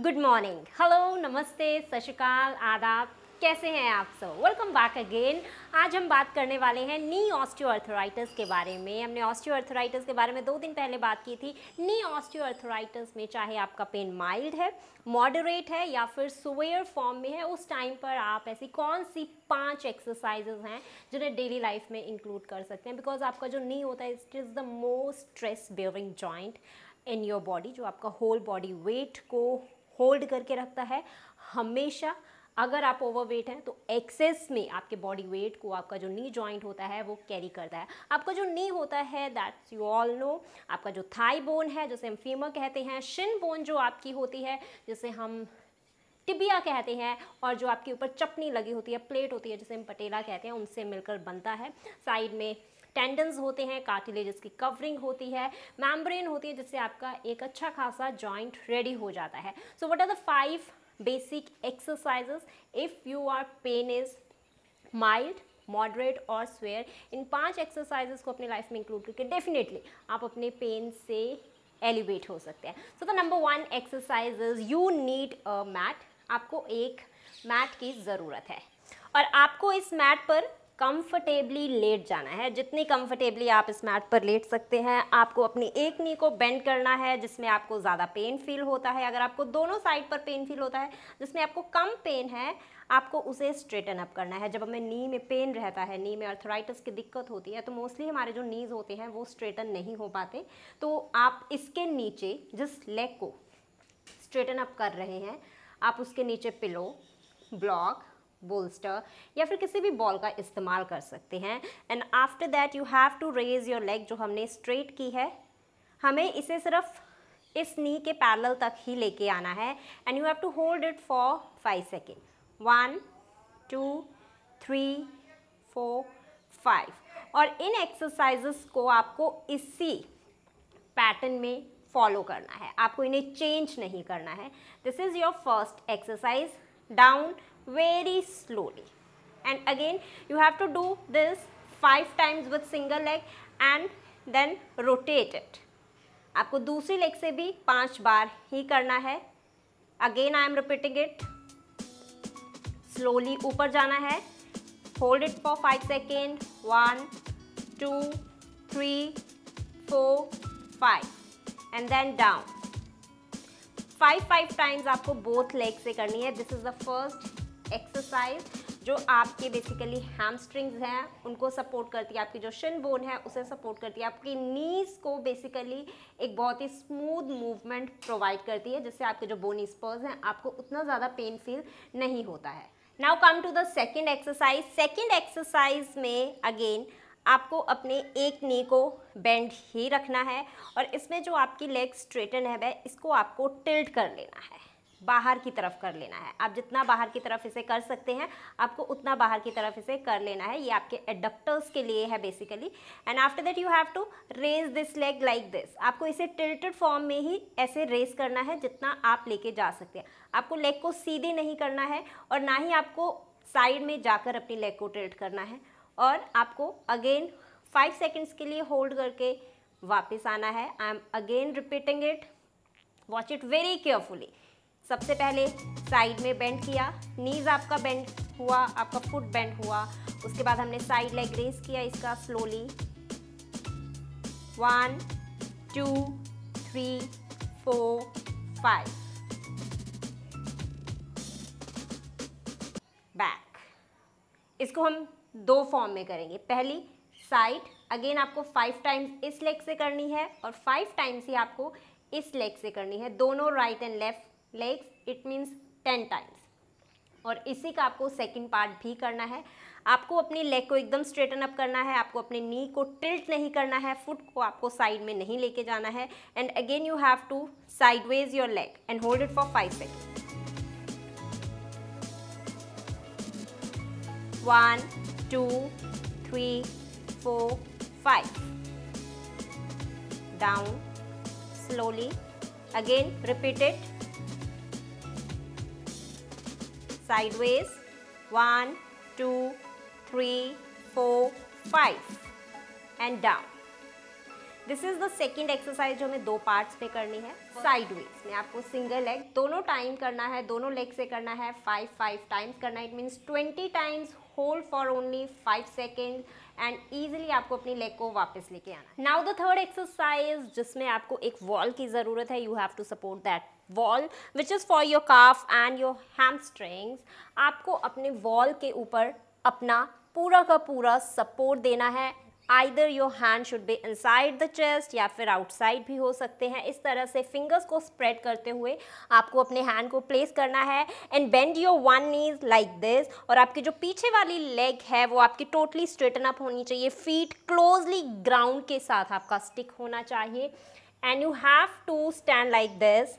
Good morning hello नमस्ते सत श्रीकाल आदाब। कैसे हैं आप सब? वेलकम बैक अगेन आज हम बात करने वाले हैं नी ऑस्टियोआर्थराइटिस के बारे में। हमने ऑस्टियोआर्थराइटिस के बारे में दो दिन पहले बात की थी। नी ऑस्टियोआर्थराइटिस में चाहे आपका पेन माइल्ड है मॉडरेट है या फिर सुवेयर फॉर्म में है, उस टाइम पर आप ऐसी कौन सी पाँच एक्सरसाइजेज हैं जिन्हें डेली लाइफ में इंक्लूड कर सकते हैं? बिकॉज़ आपका जो नी होता है it is the most stress bearing joint in your body जो आपका होल बॉडी वेट को होल्ड करके रखता है। हमेशा अगर आप ओवरवेट हैं तो एक्सेस में आपके बॉडी वेट को आपका जो नी जॉइंट होता है, वो कैरी करता है। आपका जो नी होता है दैट्स यू ऑल नो आपका जो थाई बोन है, जिसे हम फीमर कहते हैं शिन बोन जो आपकी होती है, जिसे हम टिबिया कहते हैं, और जो आपके ऊपर चपनी लगी होती है प्लेट होती है, जिसे हम पटेला कहते हैं, उनसे मिलकर बनता है। साइड में टेंडन्स होते हैं, कार्टिलेजेस की कवरिंग होती है, मैम्ब्रेन होती है, जिससे आपका एक अच्छा खासा जॉइंट रेडी हो जाता है। So what are the five basic exercises? If you are pain is mild moderate और स्वेयर इन पाँच एक्सरसाइजेस को अपने लाइफ में इंक्लूड करके डेफिनेटली आप अपने पेन से एलिवेट हो सकते हैं। So the number one exercise you need a mat आपको एक मैट की ज़रूरत है। और आपको इस मैट पर कंफर्टेबली लेट जाना है। जितनी कंफर्टेबली आप इस मैट पर लेट सकते हैं, आपको अपनी एक नी को बेंड करना है, जिसमें आपको ज़्यादा पेन फील होता है। अगर आपको दोनों साइड पर पेन फील होता है, जिसमें आपको कम पेन है, आपको उसे स्ट्रेटन अप करना है। जब हमें नी में पेन रहता है नी में अर्थराइटिस की दिक्कत होती है तो मोस्टली हमारे जो नीज होते हैं, वो स्ट्रेटन नहीं हो पाते। तो आप इसके नीचे जिस लेग को स्ट्रेटन अप कर रहे हैं, आप उसके नीचे पिलो ब्लॉक बोल्स्टर या फिर किसी भी बॉल का इस्तेमाल कर सकते हैं। And after that you have to raise your leg जो हमने स्ट्रेट की है। हमें इसे सिर्फ़ इस नी के पैरल तक ही लेके आना है। And you have to hold it for five second one two three four five और इन एक्सरसाइजेस को आपको इसी पैटर्न में फॉलो करना है। आपको इन्हें चेंज नहीं करना है। This is your first exercise down very slowly. And again, you have to do this five times with single leg and then rotate it. आपको दूसरी लेग से भी पाँच बार ही करना है। Again I am repeating it slowly ऊपर जाना है। Hold it for five second one two three four five and then down five five times आपको बोथ लेग से करनी है। This is the first exercise जो आपके बेसिकली हैमस्ट्रिंग्स हैं, उनको सपोर्ट करती है, आपकी जो शिन बोन है, उसे सपोर्ट करती है, आपकी नीज को बेसिकली एक बहुत ही स्मूथ मूवमेंट प्रोवाइड करती है, जिससे आपके जो बोनी स्पर्स हैं, आपको उतना ज़्यादा पेन फील नहीं होता है। Now come to the second exercise second exercise में अगेन आपको अपने एक नी को बेंड ही रखना है, और इसमें जो आपकी लेग स्ट्रेटन है, वह इसको आपको टिल्ट कर लेना है। बाहर की तरफ़ कर लेना है। आप जितना बाहर की तरफ़ इसे कर सकते हैं, आपको उतना बाहर की तरफ़ इसे कर लेना है। ये आपके एडप्टर्स के लिए है basically and after that you have to raise this leg like this आपको इसे टिल्टेड फॉर्म में ही ऐसे रेज करना है जितना आप लेके जा सकते हैं। आपको लेग को सीधे नहीं करना है और ना ही आपको साइड में जाकर अपनी लेग को टिल्ट करना है। और आपको अगेन फाइव सेकेंड्स के लिए होल्ड करके वापस आना है। I am again repeating it watch it very carefully सबसे पहले साइड में बेंड किया नीज आपका बेंड हुआ, आपका फुट बेंड हुआ। उसके बाद हमने साइड लेग रेस किया इसका slowly one two three four five back इसको हम दो फॉर्म में करेंगे। पहली साइड अगेन आपको फाइव टाइम्स इस लेग से करनी है और फाइव टाइम्स ही आपको इस लेग से करनी है। दोनों right and left legs it means ten times और इसी का आपको सेकंड पार्ट भी करना है। आपको अपनी लेग को एकदम स्ट्रेटन अप करना है, आपको अपने नी को टिल्ट नहीं करना है फुट को आपको साइड में नहीं लेके जाना है। And again you have to sideways your leg and hold it for five second one two three four five down slowly again it sideways. One, two, three, four, five. And down. This is the second exercise जो हमें दो parts में करनी है. Side में आपको single leg दोनों time करना है. दोनों लेग से करना है. फाइव फाइव टाइम्स करना है. It means twenty times hold for only five second and easily आपको अपनी लेग को वापस लेके आना नाउ द थर्ड एक्सरसाइज जिसमें आपको एक वॉल की ज़रूरत है you have to support that wall which is for your calf and your hamstrings आपको अपने वॉल के ऊपर अपना पूरा का पूरा सपोर्ट देना है। Either your hand should be inside the chest या फिर आउटसाइड भी हो सकते हैं। इस तरह से फिंगर्स को स्प्रेड करते हुए आपको अपने हैंड को प्लेस करना है। And bend your one knees like this और आपकी जो पीछे वाली लेग है, वो आपकी टोटली स्ट्रेटन अप होनी चाहिए। फीट क्लोजली ग्राउंड के साथ आपका स्टिक होना चाहिए। And you have to stand like this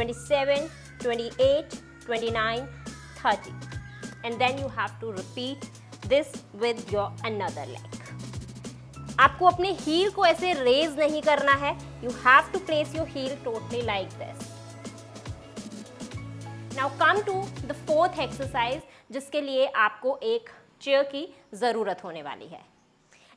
twenty-seven, twenty-eight, twenty-nine, thirty. And then you have to repeat this with your another leg. आपको अपने हील को ऐसे रेज नहीं करना है you have to place your heel totally like this now come to the fourth exercise जिसके लिए आपको एक चेयर की ज़रूरत होने वाली है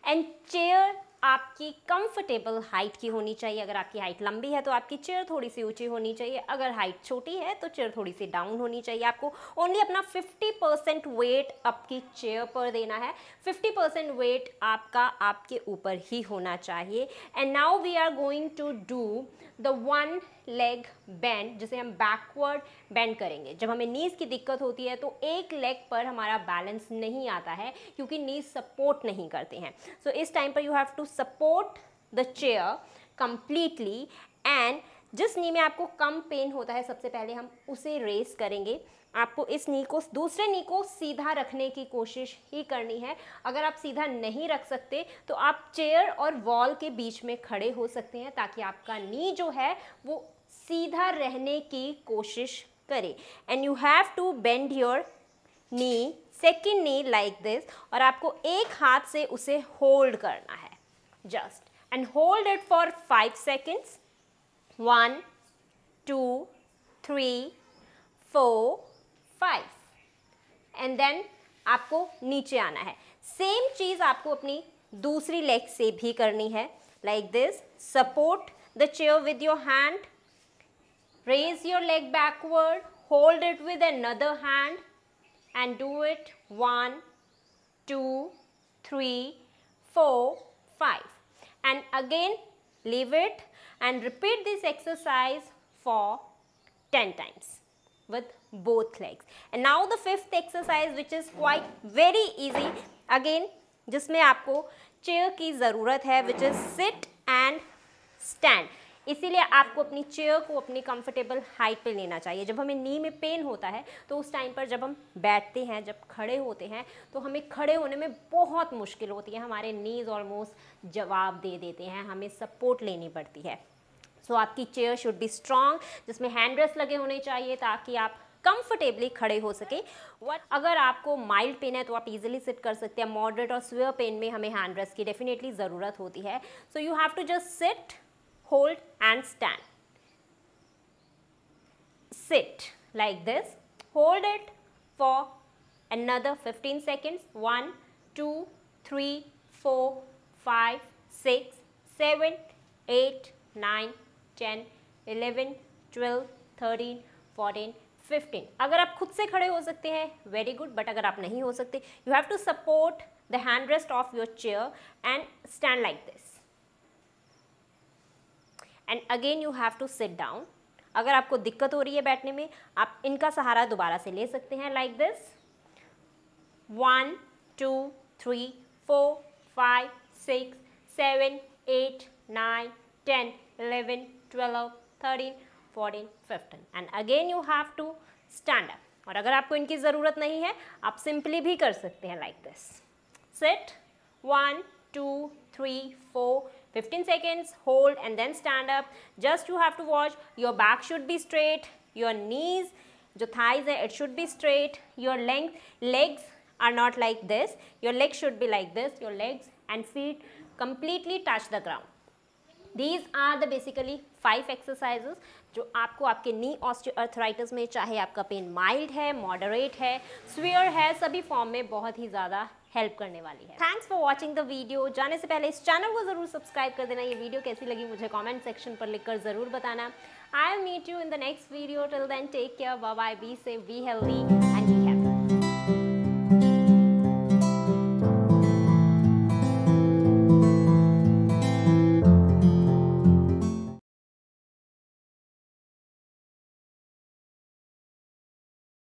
एंड चेयर आपकी कंफर्टेबल हाइट की होनी चाहिए। अगर आपकी हाइट लंबी है तो आपकी चेयर थोड़ी सी ऊँची होनी चाहिए। अगर हाइट छोटी है तो चेयर थोड़ी सी डाउन होनी चाहिए। आपको ओनली अपना 50 परसेंट वेट आपकी चेयर पर देना है। 50 परसेंट वेट आपका आपके ऊपर ही होना चाहिए। And now we are going to do the one leg bend जिसे हम बैकवर्ड बैंड करेंगे। जब हमें नीज की दिक्कत होती है तो एक लेग पर हमारा बैलेंस नहीं आता है क्योंकि नीज सपोर्ट नहीं करते हैं। सो so, इस टाइम पर you have to support the chair completely and जिस नी में आपको कम पेन होता है सबसे पहले हम उसे रेस करेंगे। आपको इस नी को दूसरे नी को सीधा रखने की कोशिश ही करनी है। अगर आप सीधा नहीं रख सकते तो आप चेयर और वॉल के बीच में खड़े हो सकते हैं ताकि आपका नी जो है, वो सीधा रहने की कोशिश करे। And you have to bend your knee second knee like this और आपको एक हाथ से उसे होल्ड करना है। Just and hold it for five seconds one two three four five and then आपको नीचे आना है। सेम चीज़ आपको अपनी दूसरी लेग से भी करनी है। Like this support the chair with your hand raise your leg backward hold it with another hand and do it one two three four five and again leave it and repeat this exercise for ten times with both legs. And now the fifth exercise, which is quite very easy. Again, जिसमें आपको chair की ज़रूरत है which is sit and stand इसीलिए आपको अपनी chair को अपनी कंफर्टेबल हाइट पे लेना चाहिए जब हमें नी में पेन होता है तो उस टाइम पर जब हम बैठते हैं, जब खड़े होते हैं तो हमें खड़े होने में बहुत मुश्किल होती है हमारे नीज ऑलमोस्ट जवाब दे देते हैं, हमें सपोर्ट लेनी पड़ती है सो so, आपकी चेयर शुड बी स्ट्रॉन्ग जिसमें हैंड रेस्ट लगे होने चाहिए ताकि आप कंफर्टेबली खड़े हो सके। वट अगर आपको माइल्ड पेन है तो आप इजीली सिट कर सकते हैं। मॉडरेट और स्वेयर पेन में हमें हैंड रेस्ट की डेफिनेटली ज़रूरत होती है। So you have to just sit hold and stand sit like this. Hold it for another 15 seconds. 1 2 3 4 5 6 7 8 9 10 11 12 13 14 fifteen. अगर आप खुद से खड़े हो सकते हैं वेरी गुड बट अगर आप नहीं हो सकते you have to support the hand rest of your chair and stand like this and again you have to sit down अगर आपको दिक्कत हो रही है बैठने में, आप इनका सहारा दोबारा से ले सकते हैं like this one two three four five six seven eight nine ten eleven twelve thirteen fourteen fifteen and again you have to stand up और अगर आपको इनकी ज़रूरत नहीं है आप सिंपली भी कर सकते हैं like this sit one two three four 15 seconds hold and then stand up just you have to watch your back should be straight your knees your thighs it should be straight your length legs are not like this your legs should be like this your legs and feet completely touch the ground these are the basically five exercises जो आपको आपके knee osteoarthritis में, चाहे आपका pain mild है moderate है severe है, सभी फॉर्म में बहुत ही ज़्यादा हेल्प करने वाली है। Thanks for watching the video जाने से पहले इस चैनल को ज़रूर सब्सक्राइब कर देना। ये वीडियो कैसी लगी मुझे कमेंट सेक्शन पर लिखकर ज़रूर बताना। I meet you in the next video till then take care bye be safe be healthy and